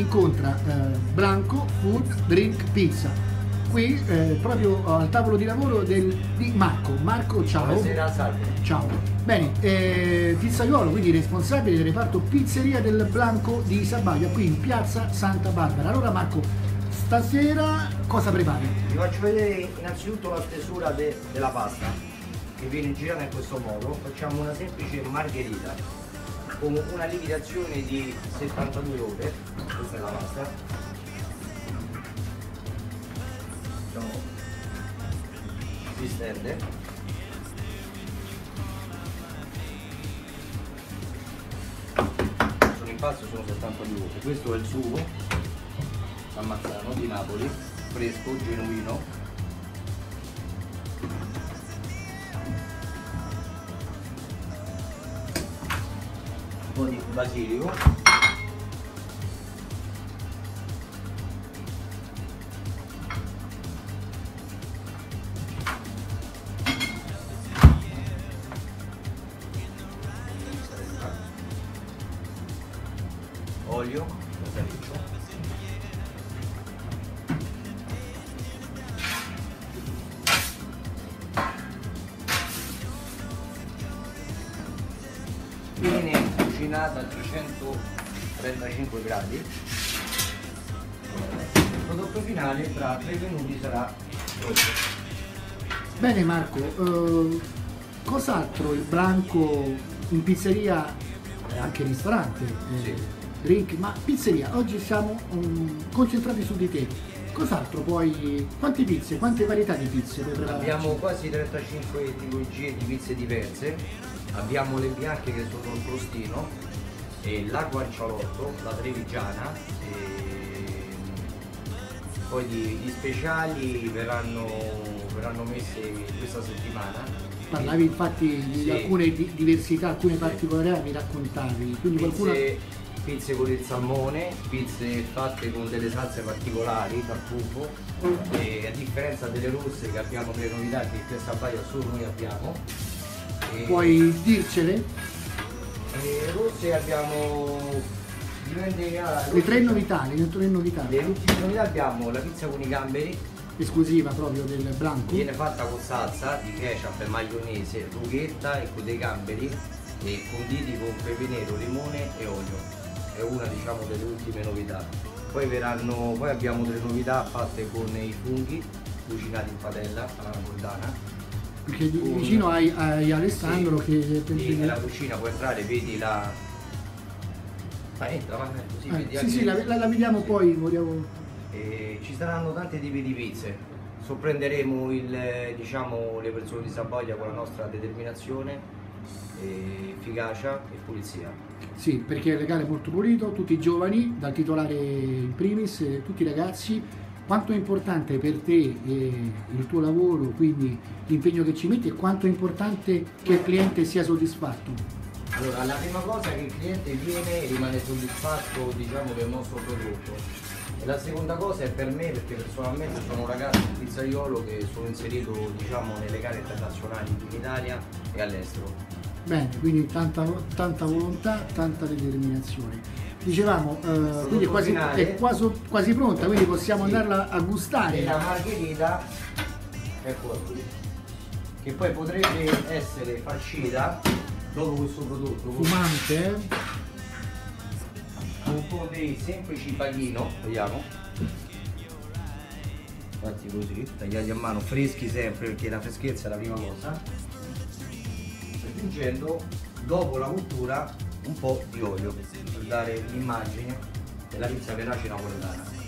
incontra eh, Blanco Food Drink Pizza. Qui eh, proprio al tavolo di lavoro del, di Marco. Marco, ciao. Buonasera, salve. Ciao. Bene, eh, pizzaiolo, quindi responsabile del reparto pizzeria del Blanco di Sabaglia, qui in piazza Santa Barbara. Allora Marco, stasera cosa prepari? Vi faccio vedere innanzitutto la stesura de- della pasta che viene girata in questo modo. Facciamo una semplice margherita con una lievitazione di 72 ore. Questa è la pasta. Diciamo, si stende. Sono in pasto sono 72 ore. Questo è il sugo Ammazzano di Napoli, fresco, genuino. Un po' di basilico. Olio, casareccio. Cucinata a 335 gradi il prodotto finale tra 3 minuti sarà pronto Bene Marco, eh, cos'altro il Blanco in pizzeria anche ristorante? eh, Sì. Drink, ma pizzeria, oggi siamo mm, concentrati su di te. Cos'altro poi? Quante pizze, quante varietà di pizze puoi preparare? abbiamo quasi 35 tipologie di pizze diverse abbiamo le bianche che sono il crostino e la guancialotto, la trevigiana e poi di speciali verranno, verranno messe questa settimana Parlavi infatti di Sì. alcune di- diversità, alcune Sì. particolarità, mi raccontavi. Quindi qualcuno... pizze, pizze con il salmone, pizze fatte con delle salse particolari, tartufo, e a differenza delle rosse che abbiamo delle novità che qui a Sabaglia solo noi abbiamo. E- Puoi dircele? E rosse abbiamo ah, Le tre novità, le tre novità. Le ultime novità abbiamo la pizza con i gamberi, Esclusiva proprio del Blanco. viene fatta con salsa di ketchup e maionese, rughetta e con dei gamberi e conditi con pepe nero, limone e olio. È una diciamo delle ultime novità. Poi, verranno, poi abbiamo delle novità fatte con i funghi cucinati in padella alla napoletana. Perché con- vicino hai, hai Alessandro Sì. che... Sì, nella cucina puoi entrare, vedi la. Ma entra, va bene, così Eh, vedi sì, sì, la, la- la vediamo Sì. poi, vogliamo... E ci saranno tanti tipi di pizze. Sorprenderemo il, diciamo, le persone di Sabaglia con la nostra determinazione, efficacia e pulizia. Sì, perché il legale è molto pulito, tutti i giovani, dal titolare in primis, tutti i ragazzi, quanto è importante per te eh, il tuo lavoro, quindi l'impegno che ci metti e quanto è importante che il cliente sia soddisfatto. Allora, la prima cosa è che il cliente viene e rimane soddisfatto diciamo, del nostro prodotto. E la seconda cosa è per me, perché personalmente sono un ragazzo, un pizzaiolo che sono inserito diciamo, nelle gare internazionali in Italia e all'estero. Bene, quindi tanta, tanta volontà, tanta determinazione. Dicevamo, eh, quindi è quasi, è quasi, quasi pronta, quindi possiamo Sì. andarla a gustare. E la margherita, qui, che poi potrebbe essere farcita dopo questo prodotto con Fumante, eh? un po' dei semplici paghino, vediamo. Fatti così, tagliati a mano, freschi sempre perché la freschezza è la prima cosa. Aggiungendo dopo la cottura un po' di olio per dare l'immagine della pizza verace napoletana.